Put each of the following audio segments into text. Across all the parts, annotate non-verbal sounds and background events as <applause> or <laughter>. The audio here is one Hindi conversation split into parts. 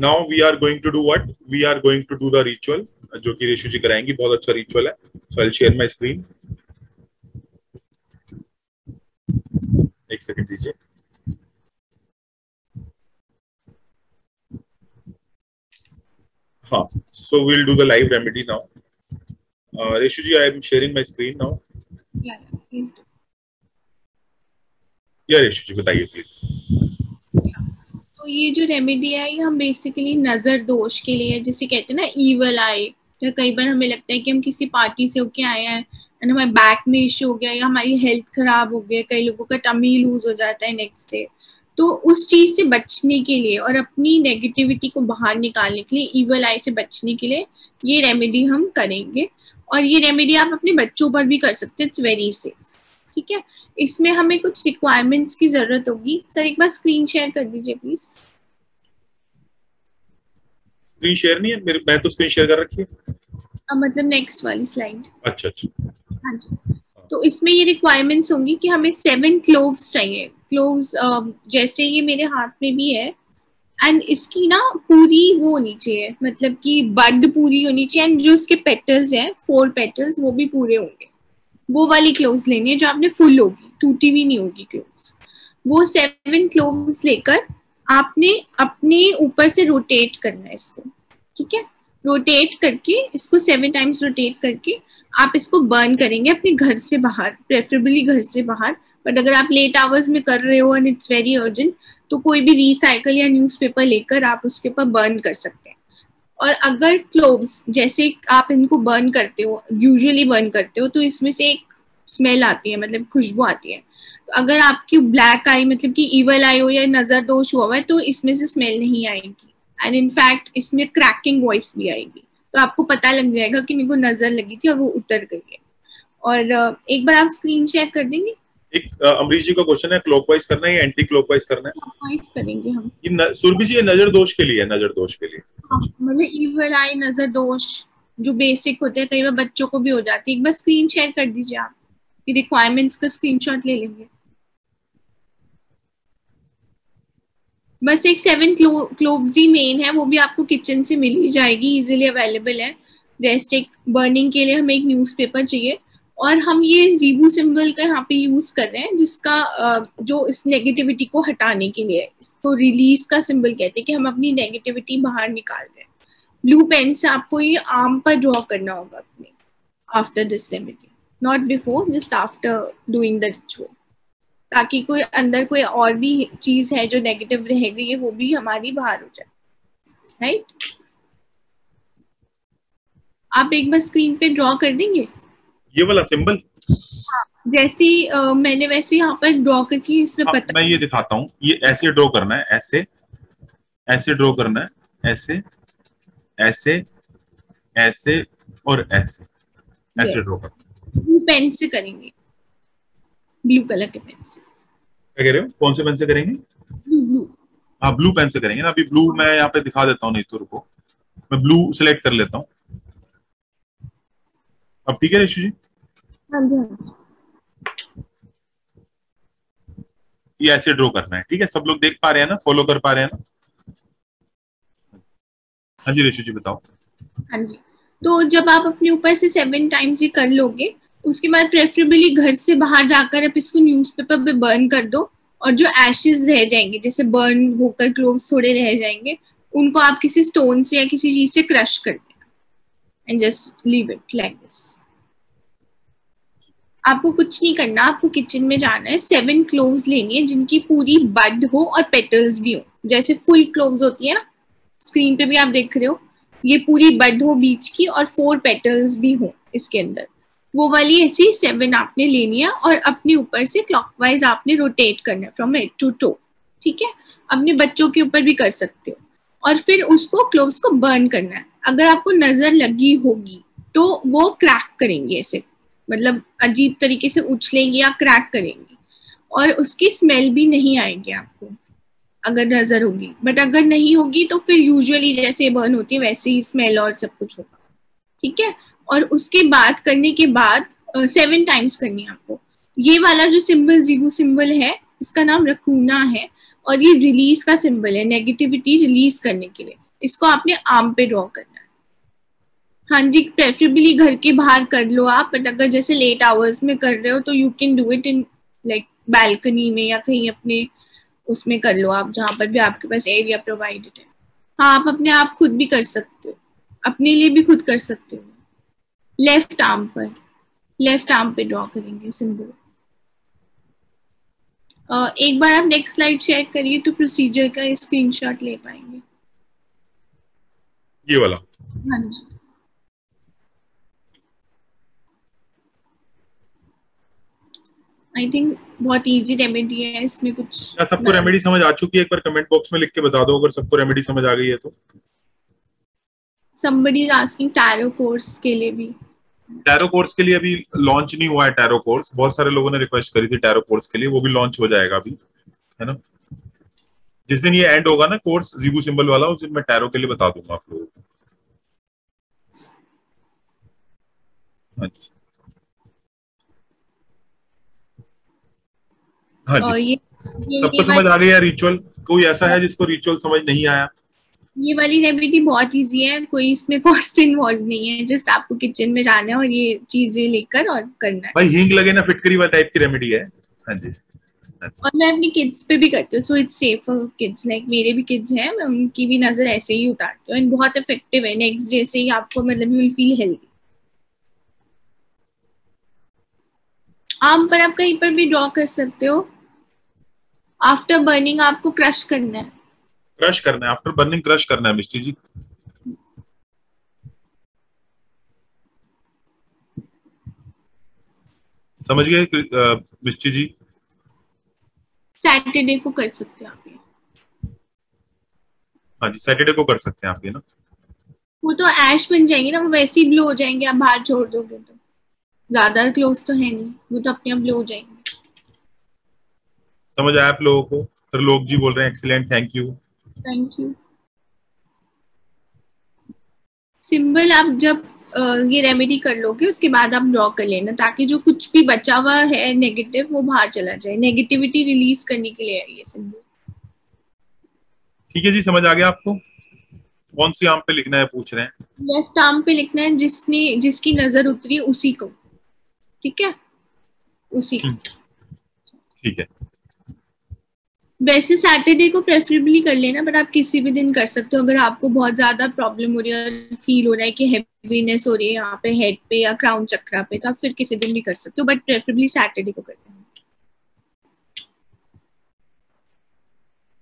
Now we are going to do what we are going to do the ritual जो कि रेशु जी कराएँगी बहुत अच्छा रिचुअल है। So I share my screen एक सेकंड दीजिए। हाँ so we'll do the live remedy now. Uh, Reshu ji I am sharing my screen now. Yeah, yeah, please do. या रेशु जी बताइए प्लीज़ तो ये जो रेमेडी है, ये हम बेसिकली नज़र दोष के लिए, जिसे कहते हैं ना ईवल आए या कई बार हमें लगता है कि हम किसी पार्टी से होके आए हैं एंड हमारे बैक में इश्यू हो गया, या हमारी हेल्थ खराब हो गया, कई लोगों का टमी लूज हो जाता है नेक्स्ट डे तो उस चीज़ से बचने के लिए और अपनी नेगेटिविटी को बाहर निकालने के लिए ईवल आई से बचने के लिए ये रेमेडी हम करेंगे. और ये रेमेडी आप अपने बच्चों पर भी कर सकते हैं इट्स वेरी सेफ़ ठीक है? इसमें हमें कुछ रिक्वायरमेंट्स की ज़रूरत होगी। सर एक बार स्क्रीन शेयर कर दीजिए प्लीज़ स्क्रीन शेयर नहीं है? मेरे मैं तो स्क्रीन शेयर कर रखी है। मतलब नेक्स्ट वाली स्लाइड अच्छा अच्छा। हाँ जी। तो इसमें ये रिक्वायरमेंट्स होंगी कि हमें सेवन क्लोव्स चाहिए। क्लोव्स जैसे ये मेरे हाथ में भी है। एंड इसकी ना पूरी वो होनी चाहिए। मतलब कि बड पूरी होनी चाहिए। एंड जो इसके पेटल्स हैं फोर पेटल्स वो भी पूरे होंगे। वो वाली क्लोव्स लेनी है जो आपने फुल होगी टूटी हुई नहीं होगी क्लोव्स वो सेवन क्लोव्स लेकर आपने अपने ऊपर से रोटेट करना है इसको, ठीक है? रोटेट करके, इसको सेवन टाइम्स रोटेट करके आप इसको बर्न करेंगे अपने घर से बाहर प्रेफरेबली घर से बाहर। बट अगर आप लेट आवर्स में कर रहे हो एंड इट्स वेरी अर्जेंट तो कोई भी रिसाइकल या न्यूज़पेपर लेकर आप उसके ऊपर बर्न कर सकते हैं। और अगर क्लोव्स जैसे आप इनको बर्न करते हो यूजुअली बर्न करते हो तो इसमें से एक स्मेल आती है मतलब खुशबू आती है। तो अगर आपकी ब्लैक आई मतलब कि ईवल आई हो या नज़र दोष हुआ हुआ है तो इसमें से स्मेल नहीं आएगी। एंड इनफैक्ट इसमें क्रैकिंग वॉइस भी आएगी। तो आपको पता लग जाएगा कि मेरे को नज़र लगी थी और वो उतर गई है। और एक बार आप स्क्रीन शेयर कर देंगे। एक अमरीश जी का क्वेश्चन है क्लॉकवाइज करना है या एंटी क्लॉकवाइज करना है? करेंगे हम। ये सुरभि जी ये नज़र दोष के लिए नज़र दोष के लिए। हाँ, मतलब आई नज़र दोष जो बेसिक होते हैं कई बार बच्चों को भी हो जाती है। एक बार स्क्रीन शेयर कर दीजिए आप रिक्वायरमेंट्स का स्क्रीनशॉट ले लेंगे। बस एक सेवन क्लोव्स ही मेन है वो भी आपको किचन से मिल ही जाएगी इजीली अवेलेबल है। रेस्ट एक बर्निंग के लिए हमें एक न्यूज़पेपर चाहिए। और हम ये जीबू सिंबल का यहाँ पे यूज़ कर रहे हैं, जिसका जो इस नेगेटिविटी को हटाने के लिए, इसको रिलीज़ का सिंबल कहते हैं कि हम अपनी नेगेटिविटी बाहर निकाल रहे हैं। ब्लू पेन से आपको ये आर्म पर ड्रॉ करना होगा अपने after this remedy not before just after doing the ritual ताकि कोई अंदर कोई और भी चीज़ है जो नेगेटिव रह गई है, वो भी हमारी बाहर हो जाए। Right right? आप एक बार स्क्रीन पे ड्रॉ कर देंगे? ये वाला सिंबल? जैसी uh, मैंने वैसे यहाँ पर ड्रॉ करके इसमें हाँ, पता मैं ये दिखाता हूँ। ये ऐसे ड्रॉ करना है ऐसे ऐसे ड्रॉ करना है ऐसे ऐसे ऐसे और ऐसे ऐसे ड्रॉ करना ब्लू पेन से करेंगे। ब्लू कलर के पेन से। क्या कह रहे हो? कौन से पेन से करेंगे? ब्लू ब्लू हाँ ब्लू पेन से करेंगे ना। अभी ब्लू मैं यहाँ पे दिखा देता हूँ नहीं तो रुको। मैं ब्लू सिलेक्ट कर लेता हूँ। अब ठीक है ऋषि जी? हाँ जी हाँ ये ऐसे ड्रॉ करना है ठीक है? सब लोग देख पा रहे हैं ना? फॉलो कर पा रहे हैं ना? हाँ जी ऋषि जी बताओ। हाँ जी। तो जब आप अपने ऊपर से सेवन टाइम्स ये कर लोगे उसके बाद प्रेफरेबली घर से बाहर जाकर आप इसको न्यूज़पेपर पे बर्न कर दो और जो एशेज रह जाएँगे जैसे बर्न होकर क्लोव्स थोड़े रह जाएँगे उनको आप किसी स्टोन से या किसी चीज़ से क्रश कर देना। And just leave it like this आपको कुछ नहीं करना, आपको किचन में जाना है सेवन क्लोव्स लेनी है जिनकी पूरी बड हो और पेटल्स भी हो। जैसे फुल क्लोव्स होती है ना स्क्रीन पे भी आप देख रहे हो, ये पूरी बड हो बीच की और फोर पेटल्स भी हो इसके अंदर। वो वाली ऐसी सेवन आपने लेनी है और अपने ऊपर से क्लॉकवाइज आपने रोटेट करना है फ्रॉम हेड टू टो ठीक है? अपने बच्चों के ऊपर भी कर सकते हो। और फिर उसको क्लोव्स को बर्न करना है। अगर आपको नज़र लगी होगी तो वो क्रैक करेंगे ऐसे। मतलब अजीब तरीके से उछलेंगे या क्रैक करेंगे। और उसकी स्मेल भी नहीं आएगी आपको, अगर नज़र होगी। बट अगर नहीं होगी तो फिर यूजुअली जैसे बर्न होती है, वैसे ही स्मेल और सब कुछ होगा। ठीक है? और उसके बाद करने के बाद सेवन टाइम्स करनी है आपको। ये वाला जो सिंबल जीवू सिंबल है, इसका नाम रकूना है। और ये रिलीज़ का सिंबल है नेगेटिविटी रिलीज़ करने के लिए। इसको आपने आर्म पे ड्रॉ करना है जी प्रेफरेबली घर के बाहर कर लो आप बट अगर जैसे लेट आवर्स में कर रहे हो तो you can do it in like balcony में या कहीं अपने उसमें कर लो आप जहाँ पर भी आपके पास एरिया प्रोवाइडेड है। हाँ आप अपने आप खुद भी कर सकते हो। अपने लिए भी खुद कर सकते हो। लेफ़्ट आर्म पर। लेफ़्ट आर्म पे ड्रॉ करेंगे सिंबल uh, एक बार आप नेक्स्ट स्लाइड शेयर करिए तो प्रोसीजर का स्क्रीनशॉट ले पाएँगे। ये वाला। हाँ जी। आई थिंक बहुत इजी रेमेडी है इसमें कुछ क्या सबको रेमेडी समझ आ चुकी है? एक बार कमेंट बॉक्स में लिख के बता दो अगर सबको रेमेडी समझ आ गई है तो। Somebody is asking tarot course के लिए भी। टैरो कोर्स के लिए अभी लॉन्च नहीं हुआ है टैरो कोर्स बहुत सारे लोगों ने रिक्वेस्ट करी थी टैरो कोर्स के लिए वो भी लॉन्च हो जाएगा अभी है ना? जिस दिन ये एंड होगा ना कोर्स जीबू सिंबल वाला उस दिन मैं टैरो के लिए बता दूँगा आप लोगों को। अच्छा। हाँ जी। सबको समझ आ गई है रिचुअल कोई ऐसा है जिसको रिचुअल समझ नहीं आया? ये वाली रेमेडी बहुत इजी है। कोई इसमें कॉस्ट इन्वॉल्व <laughs> नहीं है। जस्ट आपको किचन में जाना है और ये चीज़ें लेकर और करना है। भाई हींग लगे ना फिटकरी वाला टाइप की रेमेडी है। हाँ जी। और मैं अपनी किड्स पे भी करती हूँ। So it's safe for kids like मेरे भी किड्स हैं। मैं उनकी भी नज़र ऐसे ही उतारती हूँ। एंड बहुत इफ़ेक्टिव है। नेक्स्ट डे से ही आपको मतलब यू विल फील हेल्दी आम पर आप कहीं पर भी ड्रॉ कर सकते हो। आफ्टर बर्निंग आपको क्रश करना है। क्रश करना है आफ्टर बर्निंग क्रश करना है मिस्टी जी। समझ गए मिस्टी जी? सैटरडे को कर सकते हैं आप ये। हाँ जी सैटरडे को कर सकते हैं आप ये ना। वो तो ऐश बन जाएँगे ना वो वैसे ही ब्लो हो जाएँगे आप बाहर छोड़ दोगे तो। ज़्यादा क्लोज तो है नहीं वो तो अपने आप ब्लो हो जाएँगे। समझ आया आप लोगों को? त्रिलोक जी बोल रहे हैं excellent thank you thank you symbol आप जब ये रेमेडी कर लोगे उसके बाद आप ड्रॉ कर लेना ताकि जो कुछ भी बचा हुआ है नेगेटिव वो बाहर चला जाए। नेगेटिविटी रिलीज़ करने के लिए है ये सिंबल ठीक है जी समझ आ गया आपको? कौन सी आर्म पे लिखना है पूछ रहे हैं? लेफ़्ट आर्म पे लिखना है जिसने जिसकी नज़र उतरी उसी को। ठीक है? उसी को। ठीक है। वैसे सैटरडे को प्रेफरेबली कर लेना बट आप किसी भी दिन कर सकते हो। अगर आपको बहुत ज़्यादा प्रॉब्लम हो रही है फील हो रहा है कि हैवीनेस हो रही है यहाँ पे हेड पे या क्राउन चक्रा पे तो आप फिर किसी दिन भी कर सकते हो बट प्रेफरेबली सैटरडे को कर लेना।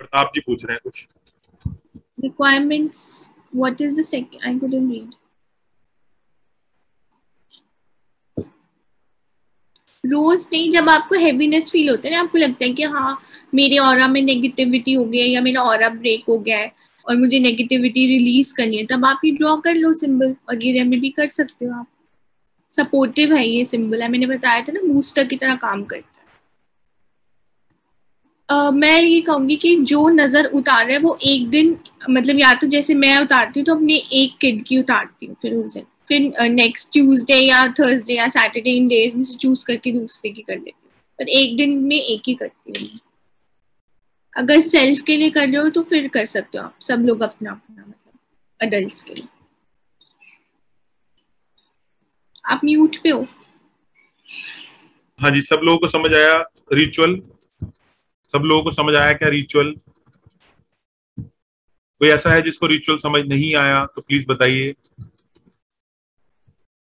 प्रताप जी पूछ रहे हैं कुछ। Requirements what is the second I couldn't read रोज नहीं जब आपको हैवीनेस फील होता है ना आपको लगता है कि हाँ मेरे और में नेगेटिविटी हो गया या मेरा और ब्रेक हो गया है और मुझे नेगेटिविटी रिलीज़ करनी है तब आप ये ड्रॉ कर लो सिंबल और ये रेमेडी कर सकते हो आप। सपोर्टिव है ये सिंबल है। मैंने बताया था ना बूस्टर की तरह काम करता है। uh, मैं ये कहूँगी कि जो नज़र उतार रहा है वो एक दिन मतलब या तो जैसे मैं उतारती हूँ तो अपने एक किड की उतारती हूँ फिर उस दिन। फिर नेक्स्ट ट्यूसडे या थर्सडे या सैटरडे इन डेज़ में से चूज़ करके दूसरे की कर लेती हूँ। पर एक दिन में एक ही करती हूँ अगर सेल्फ के लिए कर रहे हो तो फिर कर सकते हो आप। सब लोग अपना अपना मतलब अडल्ट के लिए। आप म्यूट पे हो? हाँ जी, सब लोगों को समझ आया रिचुअल सब लोगों को समझ आया क्या रिचुअल कोई ऐसा है जिसको रिचुअल समझ नहीं आया? तो प्लीज़ बताइए।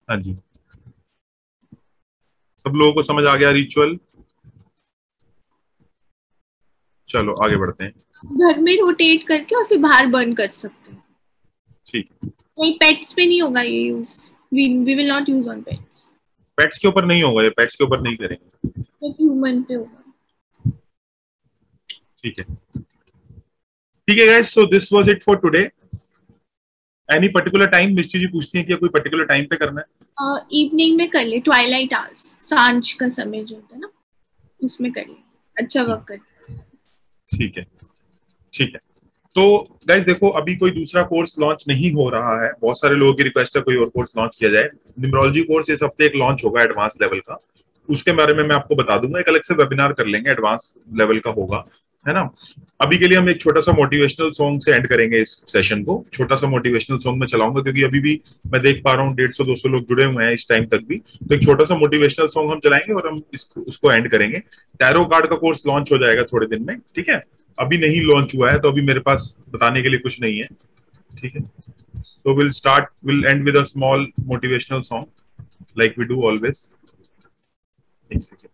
हाँ जी। सब लोगों को समझ आ गया रिचुअल चलो आगे बढ़ते हैं। घर में रोटेट करके और फिर बाहर बर्न कर सकते हैं। ठीक। नहीं पेट्स पे नहीं होगा ये use we we will not use on pets pets के ऊपर नहीं होगा ये पेट्स के ऊपर नहीं करेंगे। सिर्फ़ ह्यूमन पे होगा। ठीक है। ठीक है guys so this was it for today any particular time Misty ji पूछती हैं कि कोई पर्टिकुलर टाइम पे करना है? इवनिंग uh, में कर ले ट्वाइलाइट आवर्स साँझ का समय जो होता है ना उसमें कर ले। अच्छा वर्क करता है ठीक है ठीक है। तो गाइज़ देखो अभी कोई दूसरा कोर्स लॉन्च नहीं हो रहा है। बहुत सारे लोगों की रिक्वेस्ट है कोई और कोर्स लॉन्च किया जाए। न्यूमरोलॉजी कोर्स इस हफ़्ते एक लॉन्च होगा एडवांस लेवल का। उसके बारे में मैं आपको बता दूँगा। एक अलग से वेबिनार कर लेंगे एडवांस लेवल का होगा। है ना? अभी के लिए हम एक छोटा सा मोटिवेशनल सॉन्ग से एंड करेंगे इस सेशन को। छोटा सा मोटिवेशनल सॉन्ग में चलाऊँगा क्योंकि अभी भी मैं देख पा रहा हूँ डेढ़ सौ दो सौ लोग जुड़े हुए हैं इस टाइम तक भी। तो एक छोटा सा मोटिवेशनल सॉन्ग हम चलाएँगे और हम इस, उसको एंड करेंगे। टैरो कार्ड का कोर्स लॉन्च हो जाएगा थोड़े दिन में ठीक है? अभी नहीं लॉन्च हुआ है तो अभी मेरे पास बताने के लिए कुछ नहीं है ठीक है? So will start will end with a small motivational song like we do always. एक सेकेंड